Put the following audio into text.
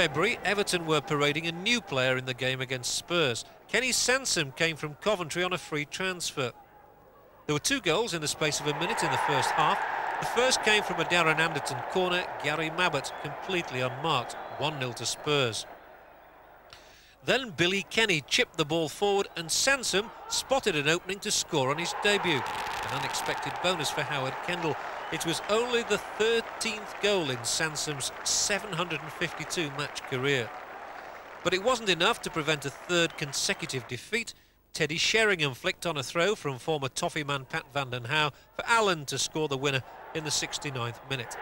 February, Everton were parading a new player in the game against Spurs. Kenny Sansom came from Coventry on a free transfer. There were two goals in the space of a minute in the first half. The first came from a Darren Anderton corner, Gary Mabbutt completely unmarked, 1-0 to Spurs. Then Billy Kenny chipped the ball forward and Sansom spotted an opening to score on his debut. An unexpected bonus for Howard Kendall. It was only the 13th goal in Sansom's 752 match career. But it wasn't enough to prevent a third consecutive defeat. Teddy Sheringham flicked on a throw from former Toffee man Pat Vanden for Allen to score the winner in the 69th minute.